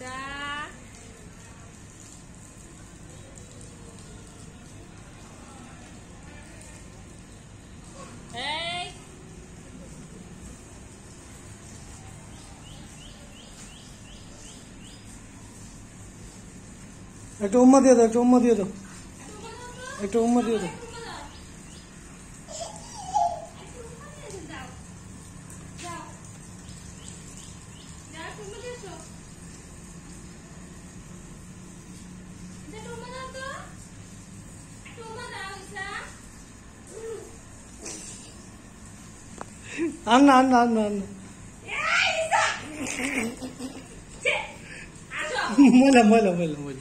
এটা। এই। একটা উম্মা দিয়ে দাও একটা উম্মা দিয়ে দাও। একটা উম্মা দিয়ে দাও। Thank you. ăn ăn ăn ăn. Mới là mới là mới là mới là